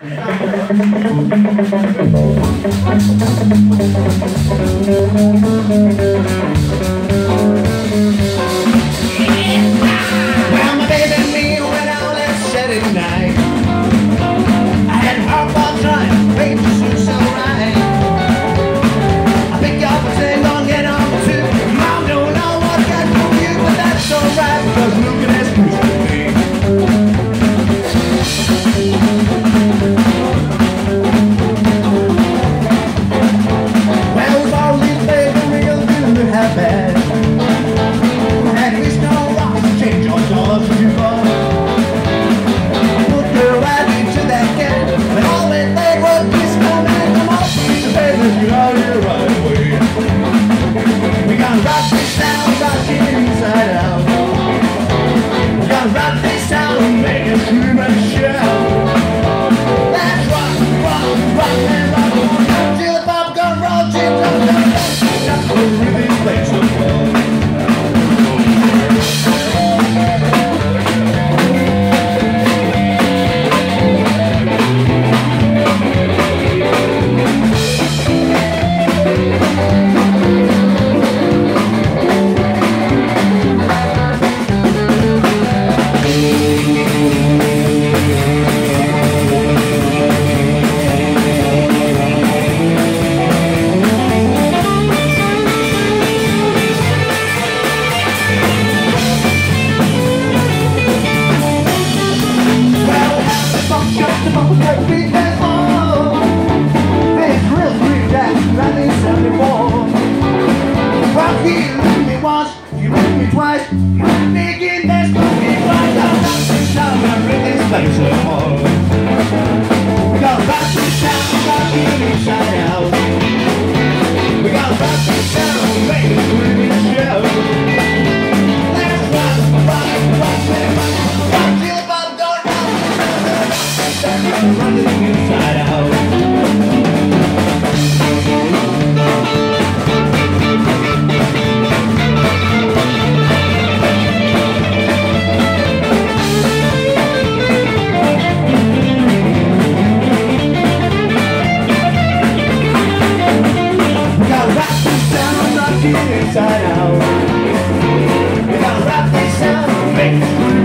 Thank you. You do me twice, thinking that's gonna be right. I'm rock this town, I really space it all. Y'all rock this town, we got it inside out. We got rock this We're